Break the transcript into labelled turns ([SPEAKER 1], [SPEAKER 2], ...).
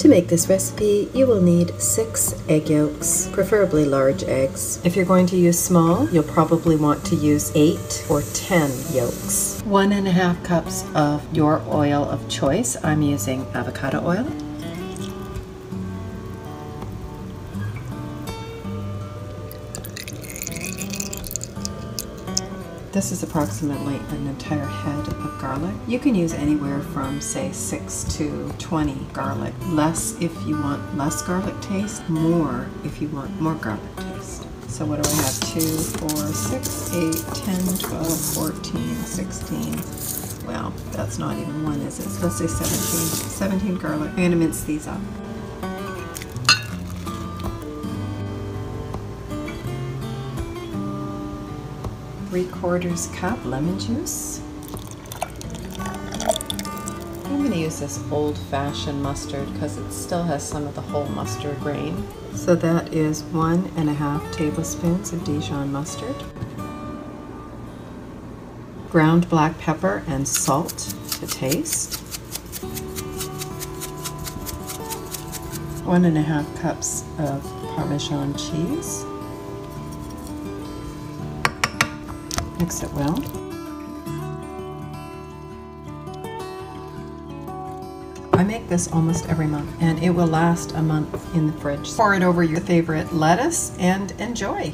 [SPEAKER 1] To make this recipe, you will need six egg yolks, preferably large eggs. If you're going to use small, you'll probably want to use eight or ten yolks. One and a half cups of your oil of choice. I'm using avocado oil. This is approximately an entire head of garlic. You can use anywhere from say 6 to 20 garlic. Less if you want less garlic taste, more if you want more garlic taste. So what do I have? 2, 4, 6, 8, 10, 12, 14, 16. Well, that's not even one, is it? Let's say 17. 17 garlic. I'm going to mince these up. three quarters cup lemon juice. I'm going to use this old-fashioned mustard because it still has some of the whole mustard grain. So that is one and a half tablespoons of Dijon mustard. Ground black pepper and salt to taste. One and a half cups of Parmesan cheese. Mix it well. I make this almost every month and it will last a month in the fridge. Pour it over your favorite lettuce and enjoy.